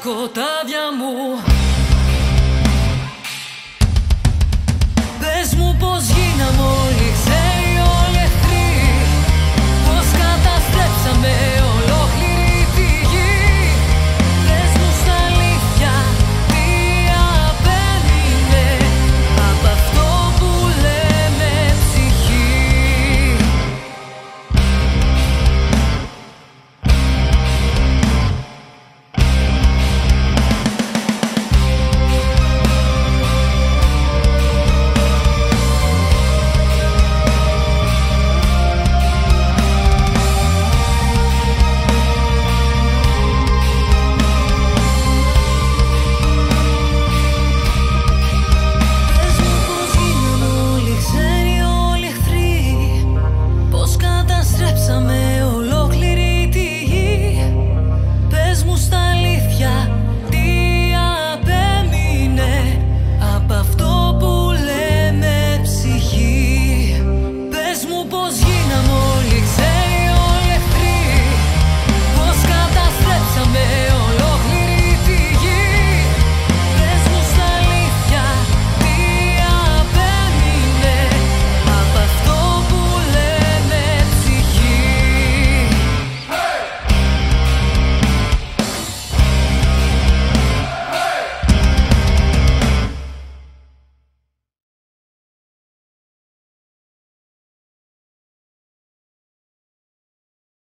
scottavi amore